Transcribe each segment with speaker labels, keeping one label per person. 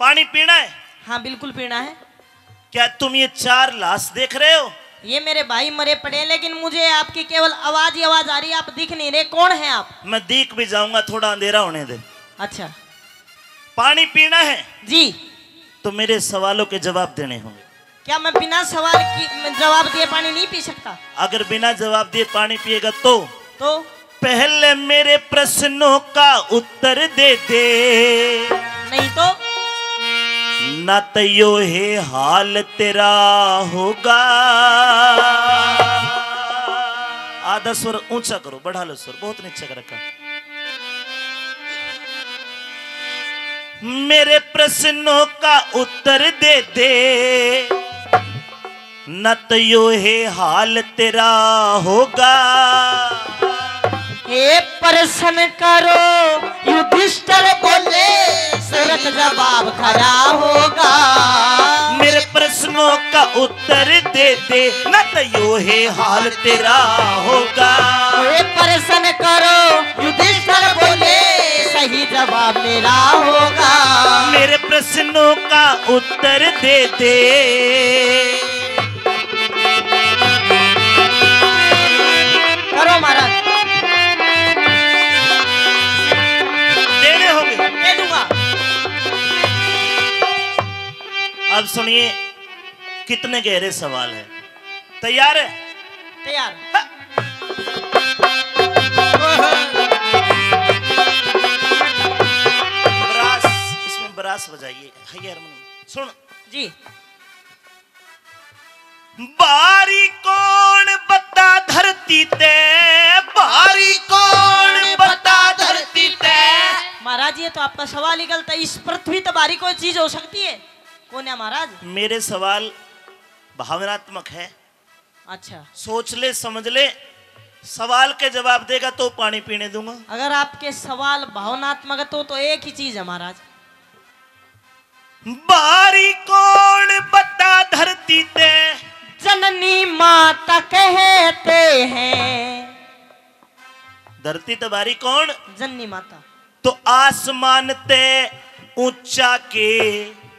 Speaker 1: पानी पीना है?
Speaker 2: हाँ बिल्कुल पीना है।
Speaker 1: क्या तुम ये चार लाश देख रहे हो?
Speaker 2: ये मेरे भाई मरे पड़े लेकिन मुझे आपकी केवल आवाज़ ही आवाज़ आ रही है आप दिख नहीं रहे। कौन है आप?
Speaker 1: मैं दिख भी जाऊँगा थोड़ा अंधेरा होने दे।
Speaker 2: अच्छा।
Speaker 1: पानी पीना है?
Speaker 2: जी।
Speaker 1: तो मेरे सवालों के जवाब देने होंगे।
Speaker 2: क्या मैं बिना सवाल की जवाब दिए पानी नहीं पी सकता?
Speaker 1: अगर बिना जवाब दिए पानी पिएगा तो?
Speaker 2: तो?
Speaker 1: पहले मेरे प्रश्नों का उत्तर दे दे।
Speaker 2: नहीं तो?
Speaker 1: न तयो है हाल तेरा होगा। आधा स्वर ऊँचा करो, बढ़ा लो स्वर, बहुत नीचे कर रखा। मेरे प्रश्नों का उत्तर दे दे। न तयो है हाल तेरा होगा।
Speaker 2: हे प्रश्न करो, युधिष्ठिर बोले सूरत जवाब खड़ा होगा।
Speaker 1: मेरे प्रश्नों का उत्तर दे दे न तो यो है हाल तेरा होगा।
Speaker 2: प्रश्न करो युधिष्ठिर बोले सही जवाब मेरा होगा।
Speaker 1: मेरे प्रश्नों का उत्तर दे दे। अब सुनिए कितने गहरे सवाल है। तैयार है?
Speaker 2: तैयार।
Speaker 1: बरास इसमें बरास बजाइए। है हारमोनियम सुन।
Speaker 2: जी।
Speaker 1: बारी कौन बता धरती ते? बारी कौन बता धरती ते?
Speaker 2: महाराज ये तो आपका सवाल ही गलत है। इस पृथ्वी तो बारी कोई चीज़ हो सकती है। कौन है महाराज?
Speaker 1: मेरे सवाल भावनात्मक है।
Speaker 2: अच्छा।
Speaker 1: सोच ले समझ ले सवाल के जवाब देगा तो पानी पीने दूँगा।
Speaker 2: अगर आपके सवाल भावनात्मक है तो तो एक ही चीज़ है महाराज।
Speaker 1: बारी कौन बता धरती ते
Speaker 2: जननी माता कहते हैं।
Speaker 1: धरती तो बारी कौन?
Speaker 2: जननी माता।
Speaker 1: तो आसमान ते ऊँचा के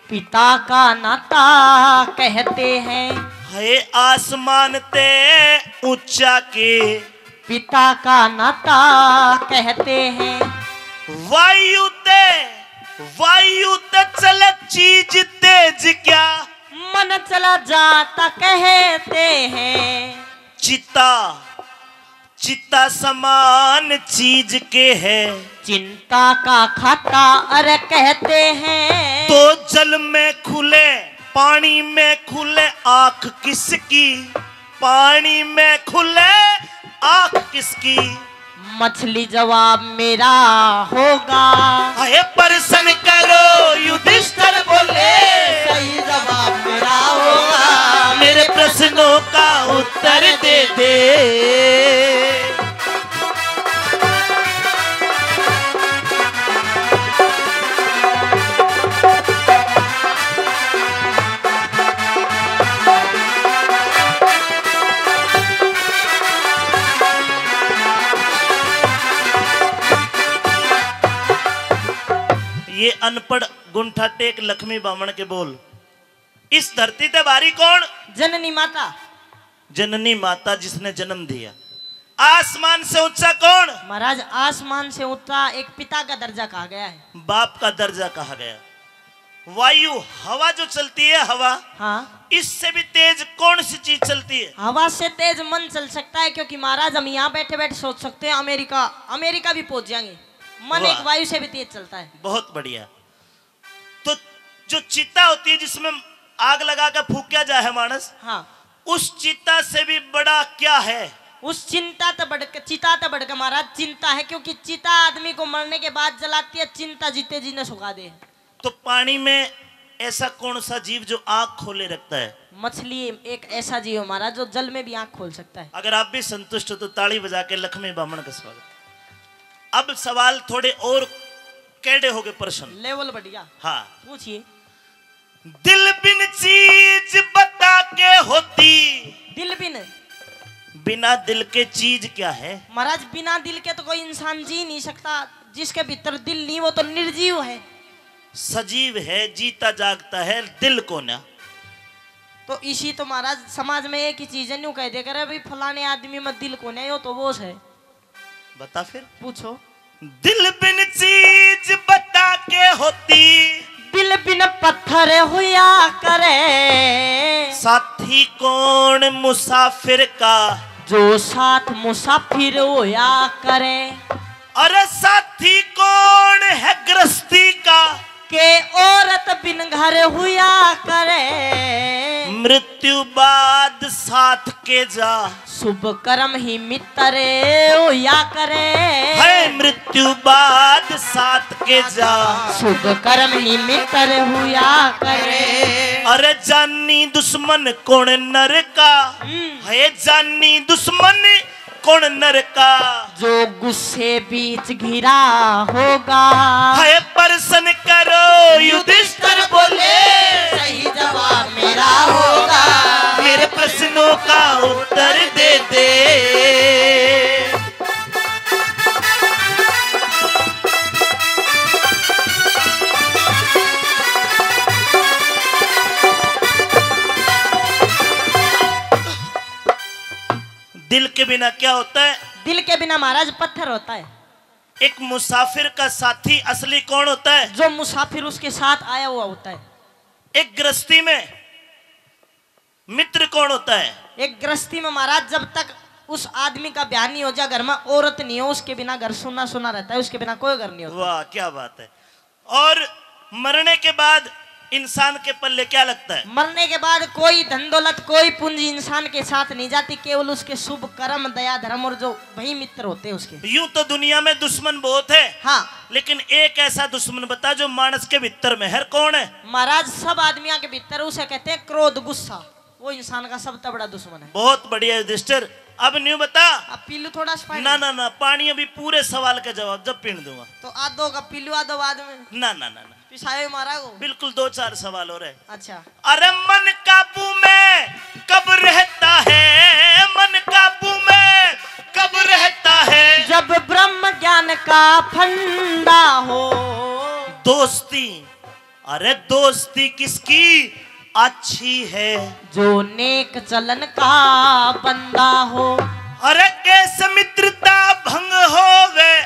Speaker 2: पिता का नाता कहते हैं।
Speaker 1: है आसमान ते ऊँचा के।
Speaker 2: पिता का नाता कहते हैं।
Speaker 1: वायु ते वायु ते चल चीज़ तेज क्या?
Speaker 2: मन चला जाता कहते हैं।
Speaker 1: चिता। चिता समान चीज़ के है।
Speaker 2: चिंता का खाता अरे कहते हैं।
Speaker 1: तो जल में खुले पानी में खुले आँख किसकी? पानी में खुले आँख किसकी?
Speaker 2: मछली जवाब मेरा होगा।
Speaker 1: अरे प्रश्न करो युधिष्ठिर बोले।
Speaker 2: सही जवाब मेरा होगा।
Speaker 1: मेरे प्रश्नों का उत्तर दे दे। ये अनपढ़ गुंठा टेक लक्ष्मी बामण के बोल। इस धरती ते बारी कौन?
Speaker 2: जननी माता।
Speaker 1: जननी माता जिसने जन्म दिया। आसमान से ऊँचा कौन?
Speaker 2: महाराज आसमान से ऊँचा एक पिता का दर्जा कहा गया है।
Speaker 1: बाप का दर्जा कहा गया। वायु हवा जो चलती है हवा
Speaker 2: हाँ।
Speaker 1: इससे भी तेज कौन सी चीज़ चलती है?
Speaker 2: हवा से तेज मन चल सकता है क्योंकि महाराज हम यहाँ बैठे बैठे सोच सकते हैं अमेरिका अमेरिका भी पहुँच जाएँगे। मन एक वायु से भी तेज चलता है।
Speaker 1: बहुत बढ़िया। तो जो चिता होती है जिसमें आग लगा कर फूकिया जाए है मानस
Speaker 2: हाँ।
Speaker 1: उस चिता से भी बड़ा क्या है?
Speaker 2: उस चिंता तो बढ़कर चिता तो बढ़कर महाराज चिंता है क्योंकि चिता आदमी को मरने के बाद जलाती है चिंता जीते जी न सुखा दे।
Speaker 1: तो पानी में ऐसा कौन सा जीव जो आँख खोले रखता है?
Speaker 2: मछली एक ऐसा जीव हमारा जो जल में भी आँख खोल सकता है।
Speaker 1: अगर आप भी संतुष्ट हो तो ताली बजा के लक्ष्मी बामण का स्वागत। अब सवाल थोड़े और कैडे हो गए प्रश्न।
Speaker 2: लेवल बढ़िया।
Speaker 1: हाँ।
Speaker 2: पूछिए।
Speaker 1: दिल बिन चीज़ बता के होती।
Speaker 2: दिल बिन?
Speaker 1: बिना दिल के चीज़ क्या है?
Speaker 2: महाराज बिना दिल के तो कोई इंसान जी नहीं सकता। जिसके भीतर दिल नहीं वो तो निर्जीव है।
Speaker 1: सजीव है जीता जागता है दिल को ना।
Speaker 2: तो इसी तो महाराज समाज में एक ही चीज़ है न्यू कह दे करे भाई फलाने आदमी में दिल को नहीं हो तो वो है।
Speaker 1: बता फिर।
Speaker 2: पूछो।
Speaker 1: दिल बिन चीज़ बता के होती।
Speaker 2: दिल बिन पत्थर हुआ करे।
Speaker 1: साथी कौन मुसाफिर का?
Speaker 2: जो साथ मुसाफिर होया करे।
Speaker 1: अरे साथी कौन है गृहस्थी का?
Speaker 2: के औरत बिन घर हुआ करे।
Speaker 1: मृत्यु बाद साथ के जा।
Speaker 2: शुभ कर्म ही मित्र होया करे।
Speaker 1: है मृत्यु बाद साथ के जा।
Speaker 2: शुभ कर्म ही मित्र हुआ करे।
Speaker 1: अरे जानी दुश्मन कौन नर का?
Speaker 2: हम्म,
Speaker 1: है जानी दुश्मन कौन नर का
Speaker 2: जो गुस्से बीच घिरा होगा।
Speaker 1: है परसन करो युधिष्ठिर बोले
Speaker 2: सही जवाब मेरा होगा।
Speaker 1: मेरे प्रश्नों का उत्तर दिल के बिना क्या होता है?
Speaker 2: दिल के बिना महाराज पत्थर होता है।
Speaker 1: एक मुसाफिर का साथी असली कौन होता है?
Speaker 2: जो मुसाफिर उसके साथ आया हुआ होता है।
Speaker 1: एक गृहस्थी में मित्र कौन होता है?
Speaker 2: एक गृहस्थी में महाराज जब तक उस आदमी का ब्याह नहीं हो जाए घर में औरत नहीं हो उसके बिना घर सुना सुना रहता है उसके बिना कोई घर नहीं होता।
Speaker 1: वाह क्या बात है। और मरने के बाद इंसान के पल्ले क्या लगता है?
Speaker 2: मरने के बाद कोई धन दौलत कोई पूंजी इंसान के साथ नहीं जाती केवल उसके शुभ कर्म दया धर्म और जो वही मित्र होते हैं उसके।
Speaker 1: यूँ तो दुनिया में दुश्मन बहुत है।
Speaker 2: हाँ।
Speaker 1: लेकिन एक ऐसा दुश्मन बता जो मानस के भीतर में हर कौन है?
Speaker 2: महाराज सब आदमियों के भीतर उसे कहते हैं क्रोध गुस्सा। वो इंसान का सबसे बड़ा दुश्मन है।
Speaker 1: बहुत बढ़िया युधिष्ठिर। अब न्यू बता।
Speaker 2: अब पीलू थोड़ा
Speaker 1: ना ना ना पानी अभी पूरे सवाल का जवाब जब पीण दूँगा।
Speaker 2: तो आधो का पीलू आधो बाद में।
Speaker 1: ना ना ना ना।
Speaker 2: पिसाए मारा को
Speaker 1: बिल्कुल दो चार सवाल हो। रहे
Speaker 2: अच्छा।
Speaker 1: अरे मन काबू में कब रहता है? मन काबू में कब रहता है?
Speaker 2: जब ब्रह्म ज्ञान का फंदा हो।
Speaker 1: दोस्ती। अरे दोस्ती किसकी? अच्छी है।
Speaker 2: जो नेक चलन का बंदा हो।
Speaker 1: अरे कैसे मित्रता भंग हो गए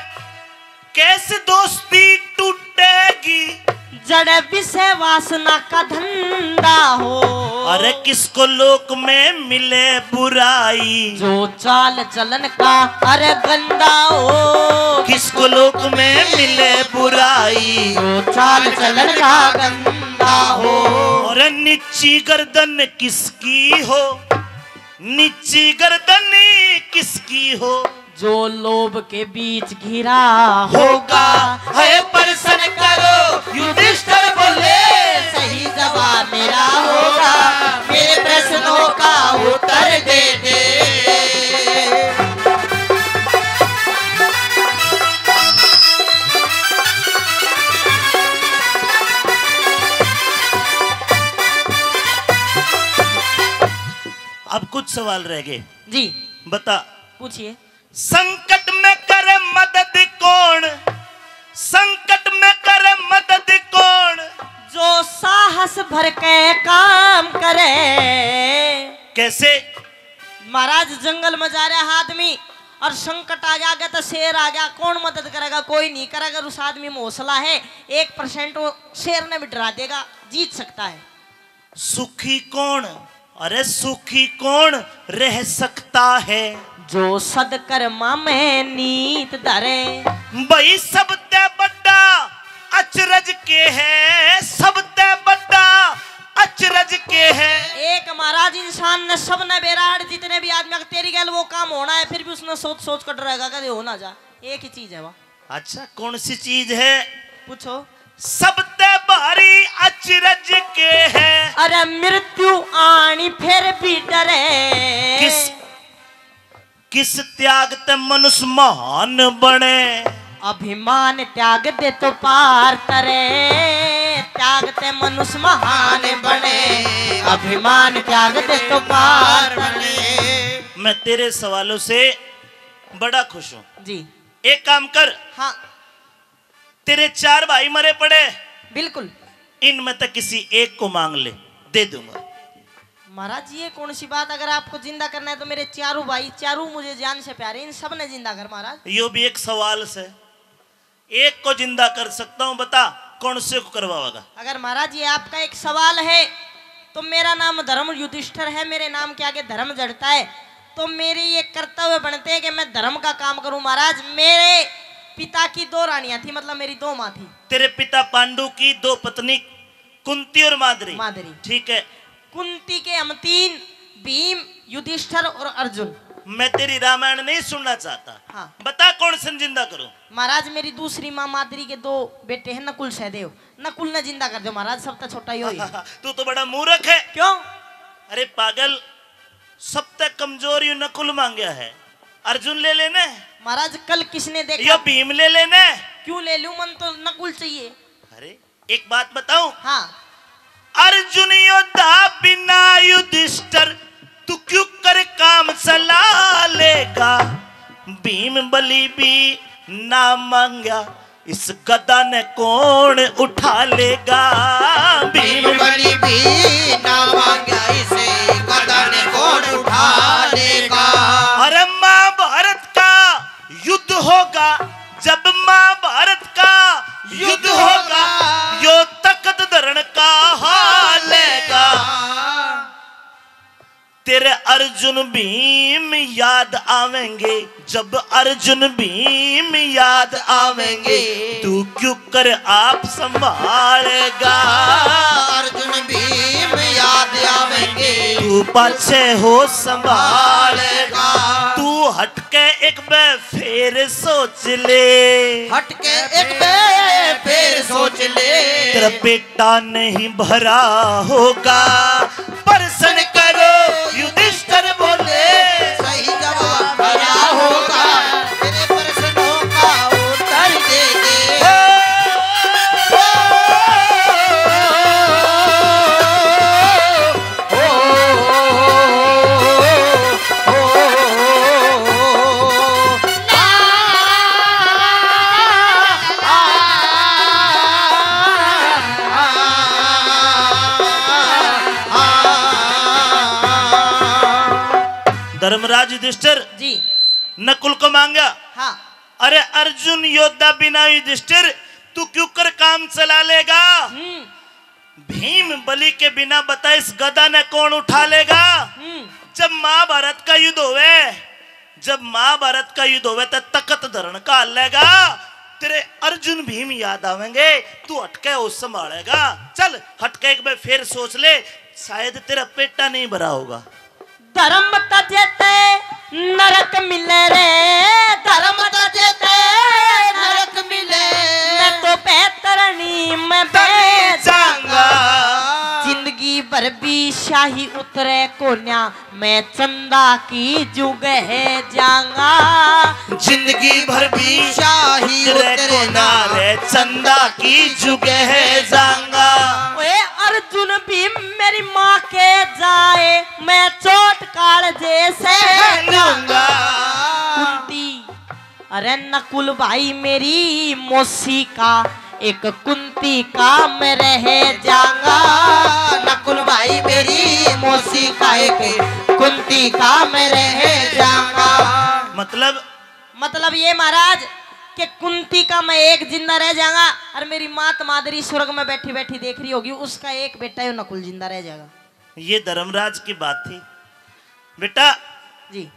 Speaker 1: कैसे दोस्ती टूटेगी।
Speaker 2: जड़ विषय वासना का धंधा हो।
Speaker 1: अरे किसको लोक में मिले बुराई?
Speaker 2: जो चाल चलन का अरे गंदा हो।
Speaker 1: किसको लोक में मिले बुराई?
Speaker 2: जो चाल चलन का गंदा हो।
Speaker 1: और नीची गर्दन किसकी हो? नीची गर्दन किसकी हो?
Speaker 2: जो लोभ के बीच घिरा
Speaker 1: होगा है परसन करो युधिष्ठिर बोले
Speaker 2: सही जवाब मेरा होगा मेरे प्रश्नों का उत्तर दे दे।
Speaker 1: अब कुछ सवाल रह गए।
Speaker 2: जी।
Speaker 1: बता।
Speaker 2: पूछिए।
Speaker 1: संकट में करे मदद कौन? संकट में करे मदद कौन?
Speaker 2: जो साहस भर के काम करे।
Speaker 1: कैसे?
Speaker 2: महाराज जंगल में जा रहा आदमी और संकट आ गया तो शेर आ गया। कौन मदद करेगा? कोई नहीं करेगा। उस आदमी में हौसला है। एक परसेंट वो शेर ने भी डरा देगा। जीत सकता है।
Speaker 1: सुखी कौन? अरे सुखी कौन रह सकता है?
Speaker 2: जो सदकर्मा में नीत धरे।
Speaker 1: भाई सबते बड़ा अचरज के है सबते बड़ा अचरज के है।
Speaker 2: एक महाराज इंसान ने सबने बेराड़ जितने भी आदमी अगर तेरी गैल वो काम होना है फिर भी उसने सोच सोच कर रहेगा कभी हो ना जा। एक ही चीज़ है वह
Speaker 1: अच्छा कौन सी चीज़ है?
Speaker 2: पूछो।
Speaker 1: सब ते भारी अचरज के है।
Speaker 2: अरे मृत्यु आनी फिर भी डरे।
Speaker 1: किस किस त्याग ते मनुष्य महान बने?
Speaker 2: अभिमान त्याग दे तो पार तरे त्याग ते मनुष्य महान बने। अभिमान त्याग दे तो पार बने
Speaker 1: मैं तेरे सवालों से बड़ा खुश हूँ।
Speaker 2: जी।
Speaker 1: एक काम कर।
Speaker 2: हाँ।
Speaker 1: तेरे चार भाई मरे पड़े।
Speaker 2: बिल्कुल।
Speaker 1: इनमें तक किसी एक को मांग ले। दे दूँगा।
Speaker 2: महाराज ये कौन सी बात? अगर आपको ज़िंदा करना है तो मेरे चारू भाई चारू मुझे जान से प्यारे इन सबने ज़िंदा कर महाराज।
Speaker 1: यो भी एक सवाल से। एक को ज़िंदा कर सकता हूँ बता कौन से को करवाओगा
Speaker 2: अगर महाराज ये आपका एक सवाल है तो मेरा नाम धर्म युधिष्ठर है मेरे नाम के आगे धर्म जड़ता है। तो मेरे ये कर्तव्य बनते हैं कि मैं धर्म का काम करूँ। महाराज मेरे पिता की दो रानियाँ थी मतलब मेरी दो माँ थी।
Speaker 1: तेरे पिता पांडु की दो पत्नी कुंती और मादरी।
Speaker 2: मादरी।
Speaker 1: ठीक है
Speaker 2: कुंती के हम तीन भीम युधिष्ठर और अर्जुन।
Speaker 1: मैं तेरी रामायण नहीं सुनना चाहता।
Speaker 2: हाँ।
Speaker 1: बता कौन सन ज़िंदा करूँ?
Speaker 2: महाराज मेरी दूसरी माँ मादरी के दो बेटे हैं नकुल सहदेव। नकुल ने ज़िंदा कर दो महाराज सब तो छोटा ही हो।
Speaker 1: तू तो बड़ा मूर्ख है।
Speaker 2: क्यों?
Speaker 1: अरे पागल सब तक कमज़ोर यू नकुल मांगया है। अर्जुन ले लेने?
Speaker 2: महाराज कल किसने
Speaker 1: यो
Speaker 2: देखा
Speaker 1: भीम ले लेने?
Speaker 2: क्यों ले लू? मन तो नकुल चाहिए।
Speaker 1: अरे एक बात बताऊ?
Speaker 2: हाँ।
Speaker 1: अर्जुन योद्धा बिना युधिष्ठर, तू क्यों कर काम चला लेगा? भीम बलि भी ना मांगा, इस गदा ने कौन उठा लेगा? भीम
Speaker 3: बलि भी ना मांगा, इसे ने कौन उठा लेगा?
Speaker 1: अरे महाभारत का युद्ध होगा तेरे अर्जुन भीम याद आवेंगे जब अर्जुन भीम याद आवेंगे तू क्यों कर आप संभालेगा?
Speaker 3: अर्जुन भीम याद आवेंगे
Speaker 1: तू पाछे हो संभालेगा। तू हटके एक बे फिर सोच ले।
Speaker 3: हटके एक बे फिर सोच ले।
Speaker 1: तेरा पेटा नहीं भरा होगा। प्रश्न करो धर्मराज युधिष्ठिर
Speaker 2: जी
Speaker 1: नकुल को मांगा?
Speaker 2: हाँ।
Speaker 1: अरे अर्जुन योद्धा बिना युधिष्ठिर तू क्यों कर काम चला लेगा?
Speaker 2: हम्म।
Speaker 1: भीम बलि के बिना बता इस गदा ने कौन उठा लेगा?
Speaker 2: हम्म।
Speaker 1: जब महाभारत का युद्ध होवे जब महाभारत का युद्ध होवे तो तकत धरण का लेगा। तेरे अर्जुन भीम याद आवेंगे तू हटके उस संभालेगा। चल हटके एक बार फिर सोच ले शायद तेरा पेटा नहीं भरा होगा।
Speaker 2: धर्म तजते नरक मिले रे धर्म तजते शाही उतरे कोन्या मैं चंदा की जुग है जांगा।
Speaker 1: ज़िंदगी भर भी
Speaker 3: शाही उतरे
Speaker 1: को नारे चंदा की जुगे है जांगा।
Speaker 2: ओए अर्जुन भी मेरी माँ के जाए मैं चोट काल जैसे अरे नकुल भाई मेरी मौसी का एक कुंती का मैं रह जाऊँगा।
Speaker 3: नकुल भाई मेरी मौसी का एक कुंती का मैं रह जाऊँगा
Speaker 1: मतलब?
Speaker 2: मतलब ये महाराज कि कुंती का मैं एक ज़िंदा रह जाऊँगा और मेरी मात मादरी स्वर्ग में बैठी बैठी देख रही होगी उसका एक बेटा है नकुल ज़िंदा रह जाएगा।
Speaker 1: ये धर्मराज की बात थी। बेटा
Speaker 2: जी।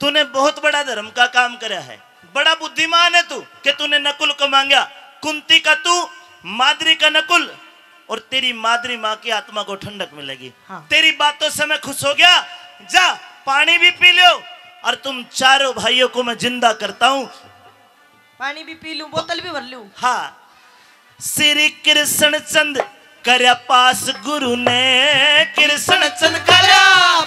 Speaker 1: तूने बहुत बड़ा धर्म का काम करा है। बड़ा बुद्धिमान है तू कि तूने नकुल को मांगा। कुंती का तू मादरी का नकुल और तेरी मादरी माँ की आत्मा को ठंडक मिलेगी।
Speaker 2: हाँ।
Speaker 1: तेरी बातों से मैं खुश हो गया। जा पानी भी पी लो और तुम चारों भाइयों को मैं ज़िंदा करता हूँ।
Speaker 2: पानी भी पी लू बोतल भी भर लू।
Speaker 1: हाँ। श्री कृष्ण चंद कर पास गुरु ने कृष्ण चंद कर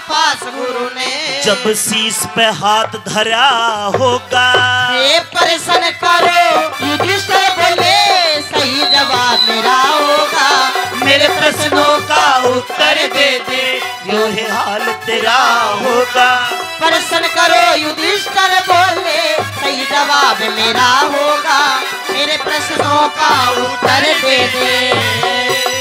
Speaker 3: पास गुरु ने।
Speaker 1: जब शीश पे हाथ धरा होगा।
Speaker 3: ये प्रश्न करो। युधिष्ठिर बोले, सही जवाब मेरा होगा।
Speaker 1: मेरे प्रश्नों का उत्तर दे दे। यो है हाल तेरा होगा।
Speaker 3: प्रश्न करो, युधिष्ठिर बोले, सही
Speaker 2: जवाब मेरा होगा। मेरे प्रश्नों का उत्तर दे दे।